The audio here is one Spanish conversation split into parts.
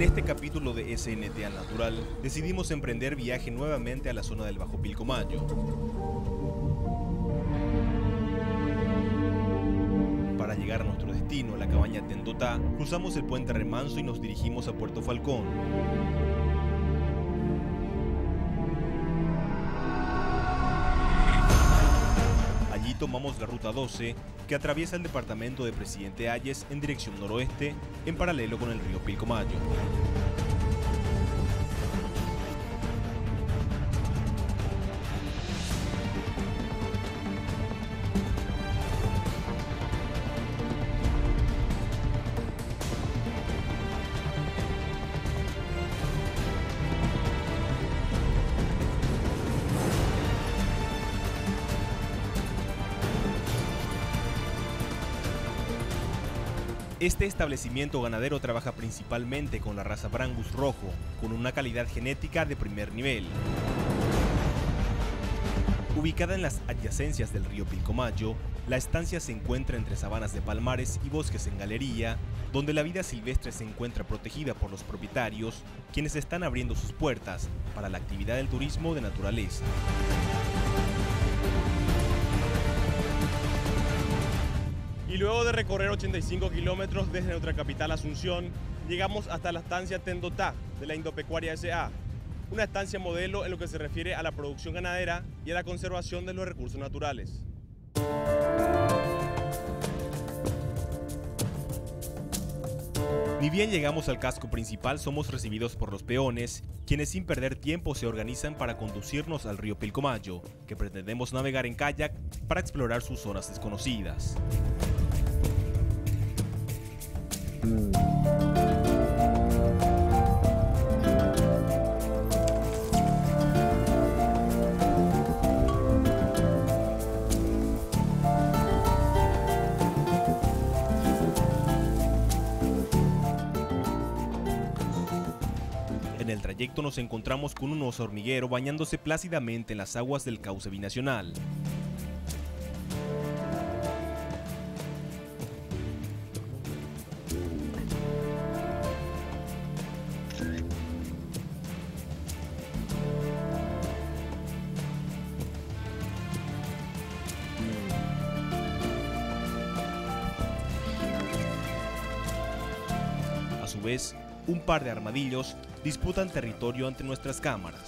En este capítulo de SNT al Natural, decidimos emprender viaje nuevamente a la zona del Bajo Pilcomayo. Para llegar a nuestro destino, la cabaña Tendotá, cruzamos el puente Remanso y nos dirigimos a Puerto Falcón. Tomamos la ruta 12, que atraviesa el departamento de Presidente Ayes en dirección noroeste, en paralelo con el río Pilcomayo. Este establecimiento ganadero trabaja principalmente con la raza Brangus rojo, con una calidad genética de primer nivel. Ubicada en las adyacencias del río Pilcomayo, la estancia se encuentra entre sabanas de palmares y bosques en galería, donde la vida silvestre se encuentra protegida por los propietarios, quienes están abriendo sus puertas para la actividad del turismo de naturaleza. Y luego de recorrer 85 kilómetros desde nuestra capital Asunción, llegamos hasta la estancia Tendotá de la Indopecuaria SA, una estancia modelo en lo que se refiere a la producción ganadera y a la conservación de los recursos naturales. Ni bien llegamos al casco principal, somos recibidos por los peones, quienes sin perder tiempo se organizan para conducirnos al río Pilcomayo, que pretendemos navegar en kayak para explorar sus zonas desconocidas. En el trayecto nos encontramos con un oso hormiguero bañándose plácidamente en las aguas del cauce binacional. Su vez, un par de armadillos disputan territorio ante nuestras cámaras.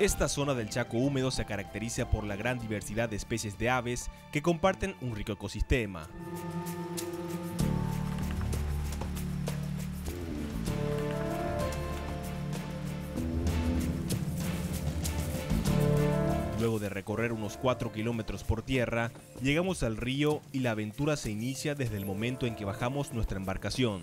Esta zona del Chaco húmedo se caracteriza por la gran diversidad de especies de aves que comparten un rico ecosistema. Luego de recorrer unos 4 kilómetros por tierra, llegamos al río y la aventura se inicia desde el momento en que bajamos nuestra embarcación.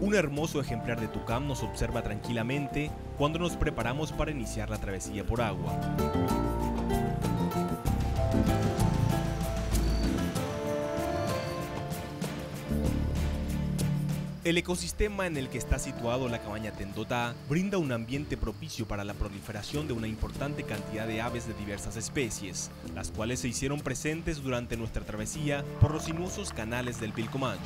Un hermoso ejemplar de tucán nos observa tranquilamente cuando nos preparamos para iniciar la travesía por agua. El ecosistema en el que está situado la cabaña Tendotá brinda un ambiente propicio para la proliferación de una importante cantidad de aves de diversas especies, las cuales se hicieron presentes durante nuestra travesía por los sinuosos canales del Pilcomayo.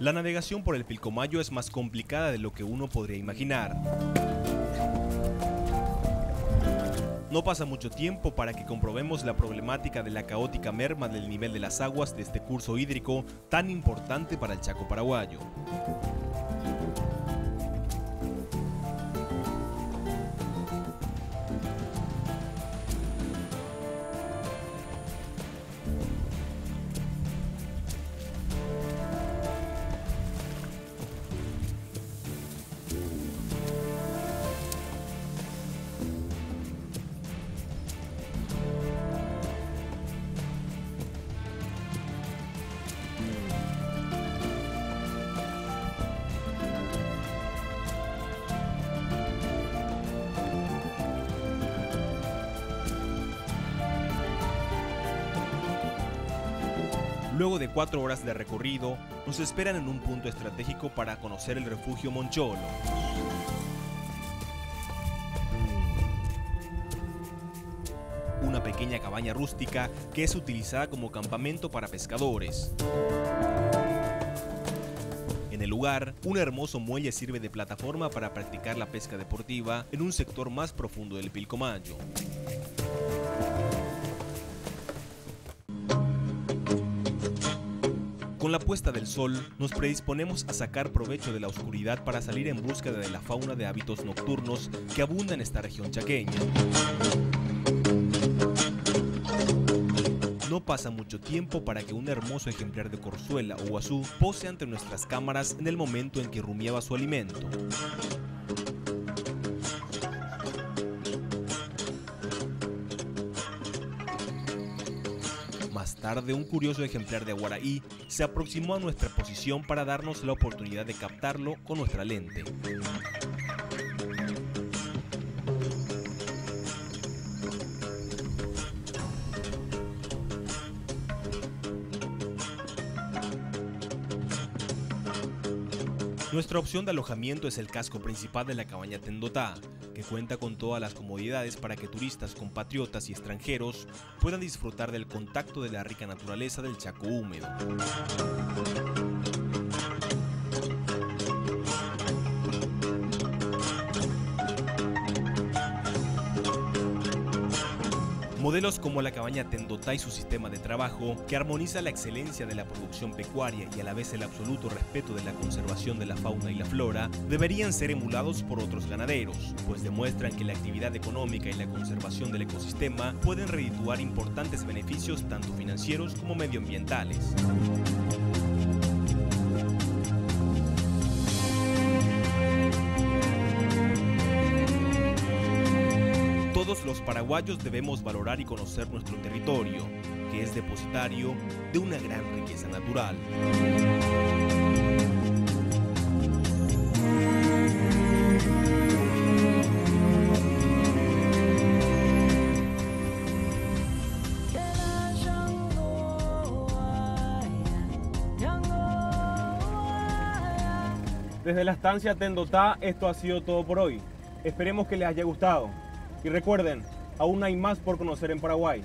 La navegación por el Pilcomayo es más complicada de lo que uno podría imaginar. No pasa mucho tiempo para que comprobemos la problemática de la caótica merma del nivel de las aguas de este curso hídrico tan importante para el Chaco paraguayo. Luego de cuatro horas de recorrido, nos esperan en un punto estratégico para conocer el refugio Moncholo. Una pequeña cabaña rústica que es utilizada como campamento para pescadores. En el lugar, un hermoso muelle sirve de plataforma para practicar la pesca deportiva en un sector más profundo del Pilcomayo. Con la puesta del sol, nos predisponemos a sacar provecho de la oscuridad para salir en búsqueda de la fauna de hábitos nocturnos que abunda en esta región chaqueña. No pasa mucho tiempo para que un hermoso ejemplar de corzuela o guazú pose ante nuestras cámaras en el momento en que rumiaba su alimento. Tarde, un curioso ejemplar de aguaraí se aproximó a nuestra posición para darnos la oportunidad de captarlo con nuestra lente. Nuestra opción de alojamiento es el casco principal de la cabaña Tendotá, que cuenta con todas las comodidades para que turistas compatriotas y extranjeros puedan disfrutar del contacto de la rica naturaleza del Chaco húmedo. Modelos como la cabaña Tendotá y su sistema de trabajo, que armoniza la excelencia de la producción pecuaria y a la vez el absoluto respeto de la conservación de la fauna y la flora, deberían ser emulados por otros ganaderos, pues demuestran que la actividad económica y la conservación del ecosistema pueden redituar importantes beneficios tanto financieros como medioambientales. Todos los paraguayos debemos valorar y conocer nuestro territorio, que es depositario de una gran riqueza natural. Desde la estancia Tendotá, esto ha sido todo por hoy. Esperemos que les haya gustado. Y recuerden, aún hay más por conocer en Paraguay.